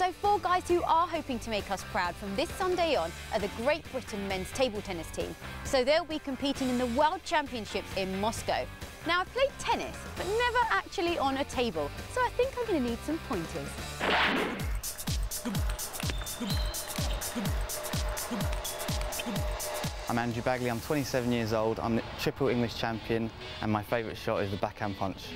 So four guys who are hoping to make us proud from this Sunday on are the Great Britain men's table tennis team. So they'll be competing in the World Championships in Moscow. Now, I've played tennis, but never actually on a table, so I think I'm going to need some pointers. I'm Andrew Baggaley, I'm 27 years old, I'm the triple English champion and my favourite shot is the backhand punch.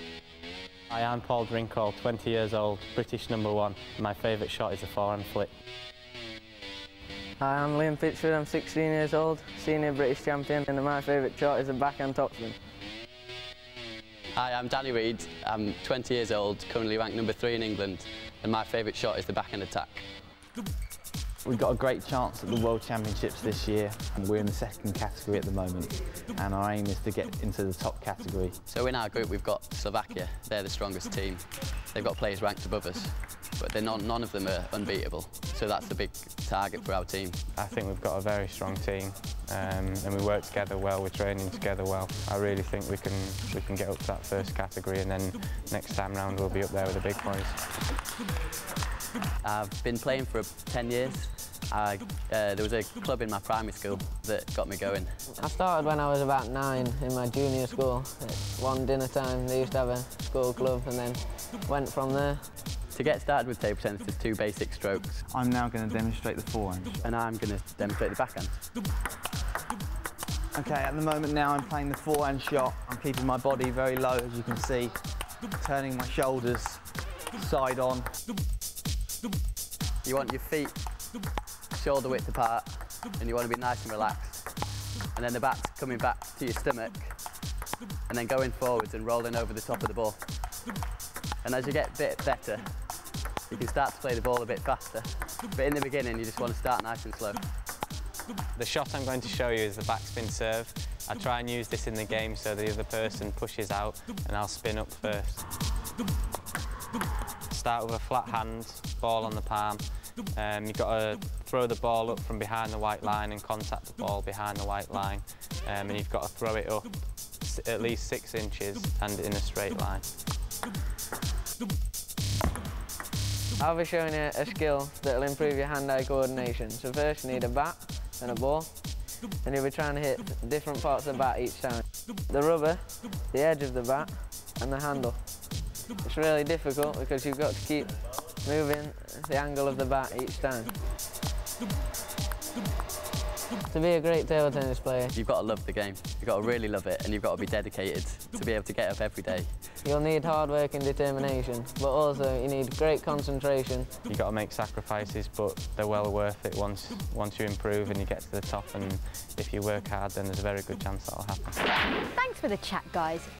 Hi, I'm Paul Drinkhall, 20 years old, British number one. My favourite shot is a forehand flick. Hi, I'm Liam Pitchford, I'm 16 years old, senior British champion, and my favourite shot is a backhand topspin. Hi, I'm Danny Reed, I'm 20 years old, currently ranked number three in England, and my favourite shot is the backhand attack. We've got a great chance at the World Championships this year and we're in the second category at the moment and our aim is to get into the top category. So in our group we've got Slovakia, they're the strongest team. They've got players ranked above us, but they're not, none of them are unbeatable. So that's the big target for our team. I think we've got a very strong team um, and we work together well, we're training together well. I really think we can, we can get up to that first category and then next time round we'll be up there with the big boys. I've been playing for 10 years. I, uh, there was a club in my primary school that got me going. I started when I was about nine in my junior school. At one dinner time they used to have a school club and then went from there. To get started with table tennis, there's two basic strokes. I'm now going to demonstrate the forehand. And I'm going to demonstrate the backhand. Okay, at the moment now I'm playing the forehand shot. I'm keeping my body very low as you can see, turning my shoulders side on. You want your feet shoulder width apart and you want to be nice and relaxed. And then the bat's coming back to your stomach and then going forwards and rolling over the top of the ball. And as you get a bit better, you can start to play the ball a bit faster. But in the beginning, you just want to start nice and slow. The shot I'm going to show you is the backspin serve. I try and use this in the game so the other person pushes out and I'll spin up first. Start with a flat hand, ball on the palm. Um, you've got to throw the ball up from behind the white line and contact the ball behind the white line. Um, and you've got to throw it up at least six inches and in a straight line. I'll be showing you a skill that will improve your hand-eye coordination. So first you need a bat and a ball, and you'll be trying to hit different parts of the bat each time. The rubber, the edge of the bat, and the handle. It's really difficult because you've got to keep moving the angle of the bat each time. To be a great table tennis player, You've got to love the game. You've got to really love it and you've got to be dedicated to be able to get up every day. you'll need hard work and determination, but also you need great concentration. You've got to make sacrifices, but they're well worth it once, once you improve and you get to the top. And if you work hard, then there's a very good chance that'll happen. Thanks for the chat, guys.